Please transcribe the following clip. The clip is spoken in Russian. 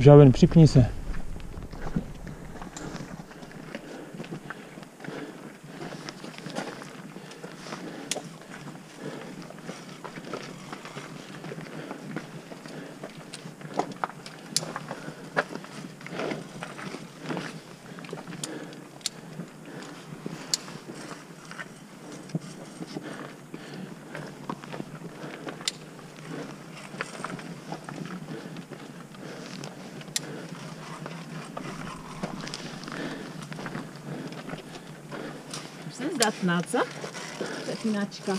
Žáven, připni se. Co? Zatinačka.